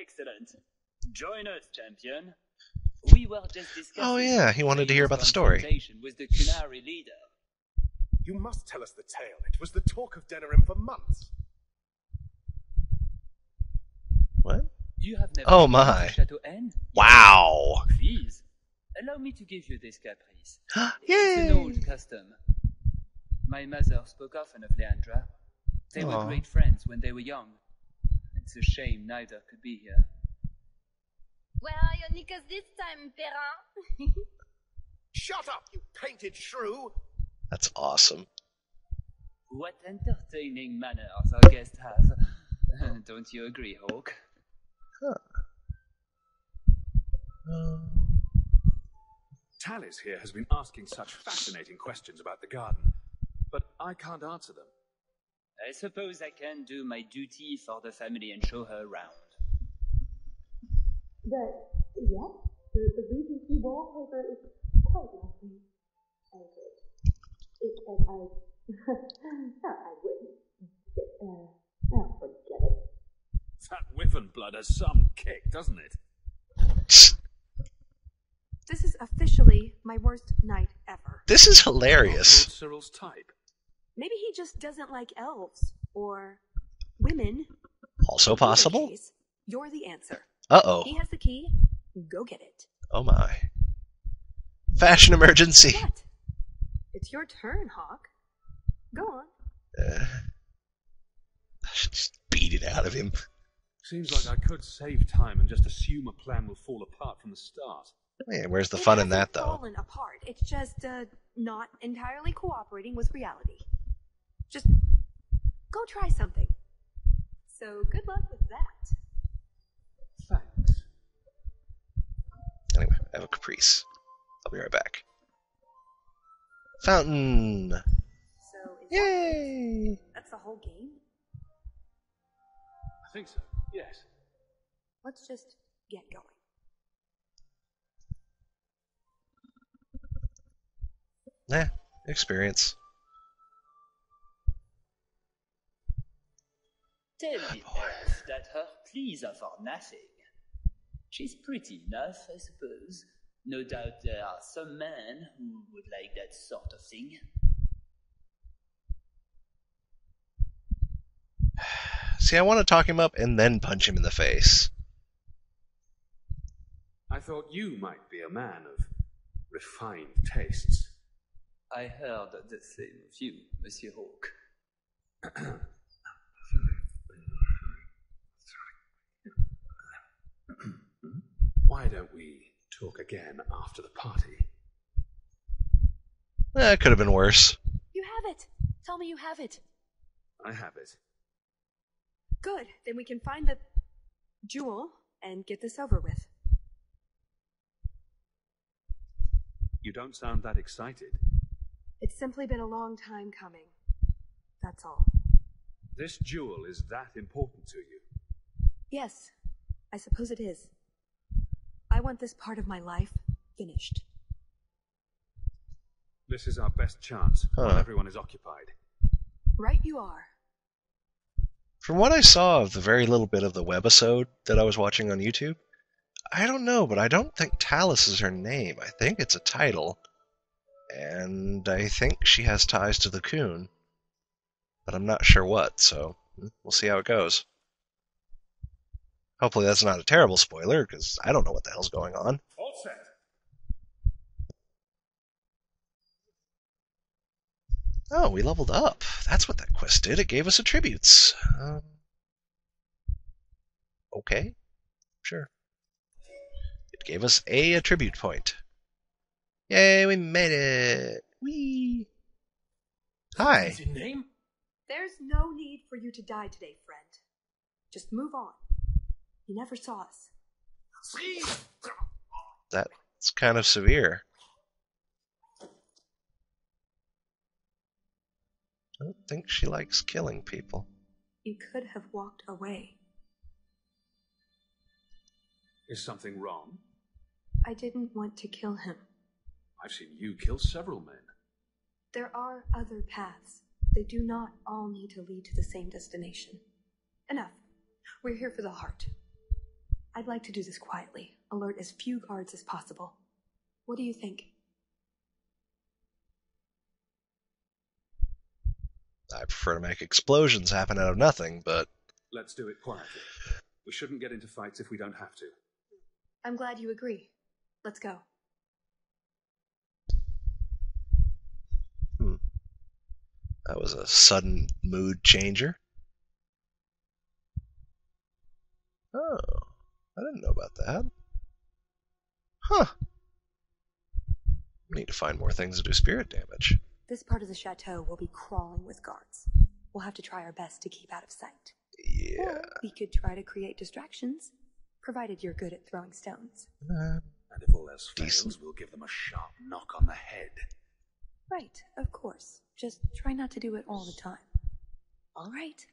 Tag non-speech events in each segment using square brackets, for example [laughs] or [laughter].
Excellent. Join us, champion. We were just discussing. Oh, yeah, he wanted to hear about the story. With the Qunari leader. You must tell us the tale. It was the talk of Denerim for months. What? You have never Oh, my. Chateau N? Wow. Please, allow me to give you this caprice. [gasps] It's an old custom. My mother spoke often of Leandra. They Aw. were great friends when they were young. It's a shame neither could be here. Where are your knickers this time, Perrin? [laughs] Shut up, you painted shrew! That's awesome. What entertaining manners our guest has. [laughs] Don't you agree, Hawke? Um, Tallis here has been asking such fascinating questions about the garden, but I can't answer them. I suppose I can do my duty for the family and show her around. But, yes, the, the Regency wallpaper is quite lovely. I agree. It, and I, [laughs] no, I wouldn't. Uh, oh, forget it. That Wyvern blood has some kick, doesn't it? This is officially my worst night ever. This is hilarious. Lord Cyril's type. Maybe he just doesn't like elves or women. Also possible. case, You're the answer. Uh oh. He has the key. Go get it. Oh my. Fashion emergency. What? It's your turn, Hawke. Go on. Uh, I should just beat it out of him. Seems like I could save time and just assume a plan will fall apart from the start. Man, where's the It fun in hasn't that, though? Fallen apart. It's just uh, not entirely cooperating with reality. Just go try something. So good luck with that. Thanks. Anyway, I have a caprice. I'll be right back. Fountain! So is that, Yay! that's the whole game. I think so, yes. Let's just get going. Nah, experience. Tell the elf that her pleas are for nothing. She's pretty enough, I suppose. No doubt there are some men who would like that sort of thing. [sighs] See, I want to talk him up and then punch him in the face. I thought you might be a man of refined tastes. I heard the same of you, Monsieur Hawke. [clears throat] Why don't we talk again after the party? Eh, it could have been worse. You have it. Tell me you have it. I have it. Good. Then we can find the jewel and get this over with. You don't sound that excited. It's simply been a long time coming. That's all. This jewel is that important to you. Yes, I suppose it is. I want this part of my life finished. This is our best chance while everyone is occupied. Right you are. From what I saw of the very little bit of the webisode that I was watching on YouTube, I don't know, but I don't think Tallis is her name. I think it's a title. And I think she has ties to the Qun. But I'm not sure what, so we'll see how it goes. Hopefully that's not a terrible spoiler, because I don't know what the hell's going on. All set. Oh, we leveled up. That's what that quest did. It gave us attributes. Um, okay, sure. It gave us a attribute point. Yay, we made it! Whee! Hi. Is your name? There's no need for you to die today, friend. Just move on. You never saw us. That's kind of severe. I don't think she likes killing people. You could have walked away. Is something wrong? I didn't want to kill him. I've seen you kill several men. There are other paths. They do not all need to lead to the same destination. Enough. We're here for the heart. I'd like to do this quietly, alert as few guards as possible. What do you think? I prefer to make explosions happen out of nothing, but Let's do it quietly. We shouldn't get into fights if we don't have to. I'm glad you agree. Let's go. hmm. That was a sudden mood changer. Oh, I didn't know about that. Huh. We Need to find more things to do spirit damage. This part of the chateau will be crawling with guards. We'll have to try our best to keep out of sight. Yeah. Or we could try to create distractions, provided you're good at throwing stones. Uh, And if all else Decent. fails, we'll give them a sharp knock on the head. Right, of course. Just try not to do it all the time. All right,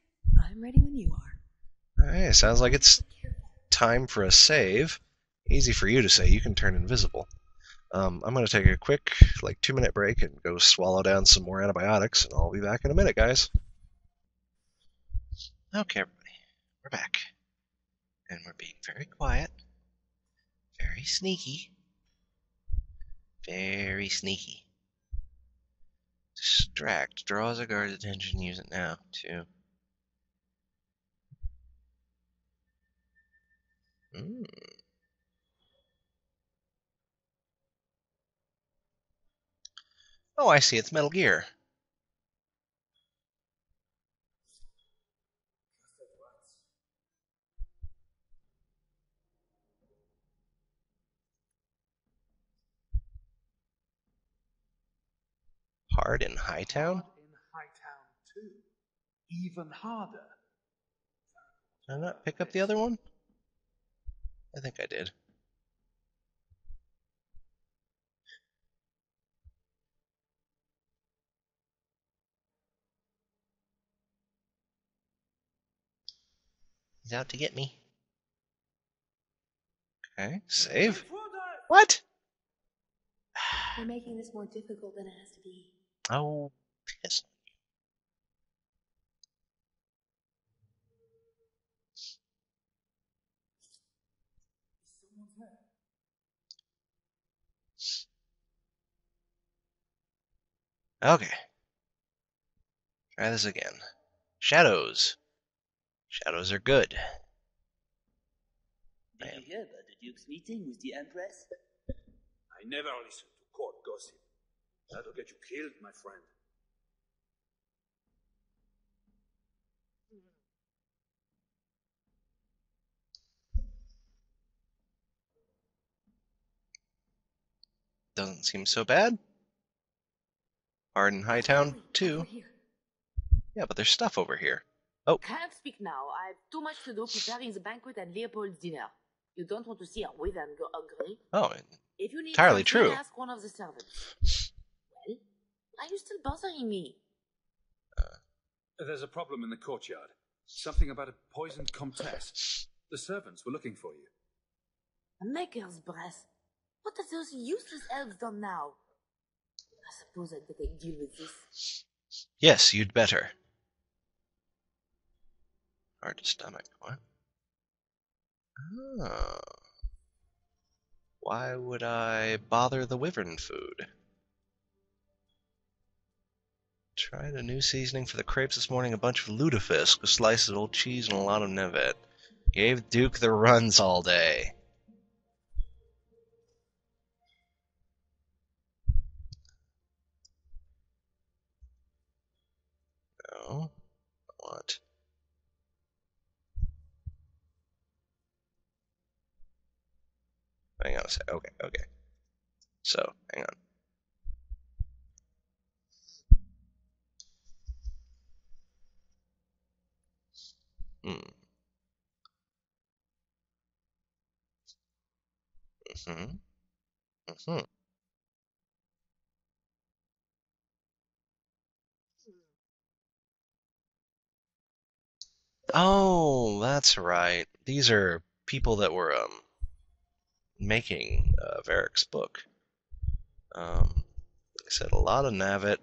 I'm ready when you are. Alright, sounds like it's time for a save. Easy for you to say, you can turn invisible. Um, I'm going to take a quick, like, two minute break and go swallow down some more antibiotics, and I'll be back in a minute, guys. Okay, everybody, we're back. And we're being very quiet, very sneaky, very sneaky. Distract, draws a guard's attention, use it now, too. Mm. Oh, I see. It's Metal Gear. Hard in Hightown? In Hightown too. Even harder. Did I not pick up the other one? I think I did. He's out to get me. Okay, save. What? You're making this more difficult than it has to be. Oh, piss. Okay. Try this again. Shadows. Shadows are good. Did Man. you hear about the Duke's meeting with the Empress? I never listen to court gossip. That'll get you killed, my friend. Doesn't seem so bad. Hard in Hightown, Over too. Yeah, but there's stuff over here. Oh. Can't speak now. I've too much to do preparing the banquet and Leopold's dinner. You don't want to see her with and go hungry. Oh, If you need Entirely something, true. ask one of the servants. Well, are you still bothering me? Uh, there's a problem in the courtyard. Something about a poisoned comtesse. The servants were looking for you. A maker's breath. What have those useless elves done now? I suppose I'd better deal with this. yes, you'd better. Hard to stomach. What? Oh. Why would I bother the wyvern food? Tried a new seasoning for the crepes this morning, a bunch of lutefisk, with slices of old cheese, and a lot of nevet. Gave Duke the runs all day. No. What? On a. Okay, okay. So, hang on. Hmm. Mm-hmm. Mm-hmm. Oh, that's right. These are people that were um making uh, of Eric's book. Um, like I said, a lot of Navit,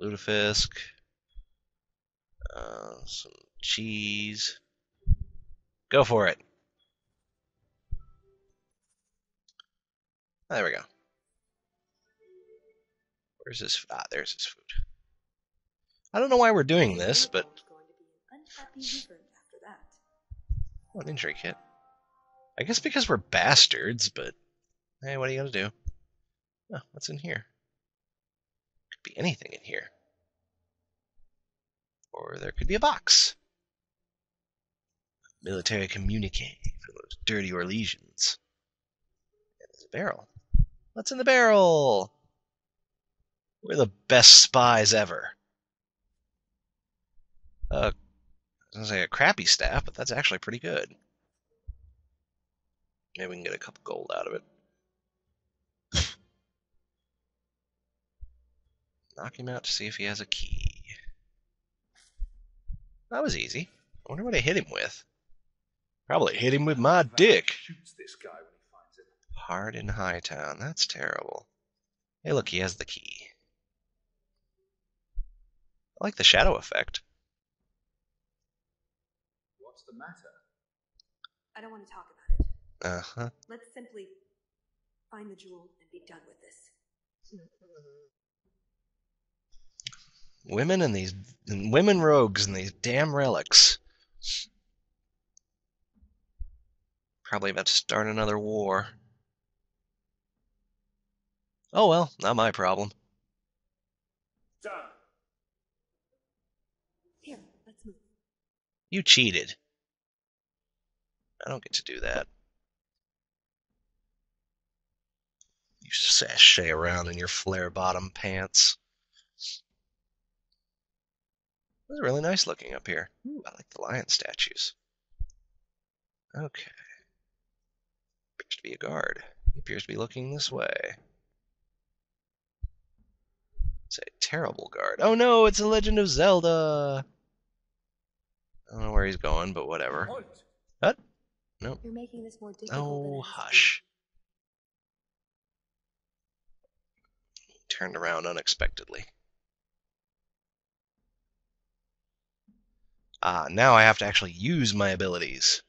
lutefisk, uh, some cheese. Go for it. Ah, there we go. Where's this? Ah, there's this food. I don't know why we're doing this, but. Oh, an injury kit. I guess because we're bastards, but hey, what are you gonna do? Oh, what's in here? Could be anything in here. Or there could be a box. Military communique for those dirty Orlesians. And there's a barrel. What's in the barrel? We're the best spies ever. Uh, I was gonna say a crappy staff, but that's actually pretty good. Maybe we can get a couple gold out of it. [laughs] Knock him out to see if he has a key. That was easy. I wonder what I hit him with. Probably hit him with my dick. Shoots this guy when he finds him. Hard in Hightown. That's terrible. Hey, look, he has the key. I like the shadow effect. What's the matter? I don't want to talk about it. Uh huh. Let's simply find the jewel and be done with this. Women and these and women rogues and these damn relics. Probably about to start another war. Oh well, not my problem. Done. Here, let's move. You cheated. I don't get to do that. You sashay around in your flare bottom pants. This is really nice looking up here. Ooh, I like the lion statues. Okay. Appears to be a guard. He appears to be looking this way. It's a terrible guard. Oh no, it's a Legend of Zelda! I don't know where he's going, but whatever. Halt! What? Nope. You're making this more difficult Oh, it has to hush. Turned around unexpectedly. Ah, now I have to actually use my abilities.